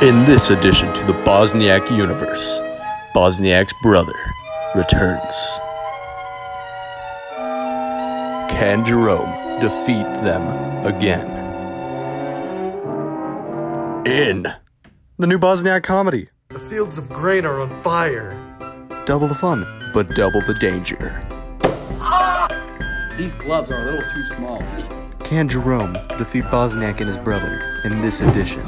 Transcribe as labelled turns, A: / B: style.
A: In this addition to the Bosniak universe, Bosniak's brother returns. Can Jerome defeat them again? In the new Bosniak comedy.
B: The fields of grain are on fire.
A: Double the fun, but double the danger. Ah!
C: These gloves are a little too small.
A: Can Jerome defeat Bosniak and his brother in this edition?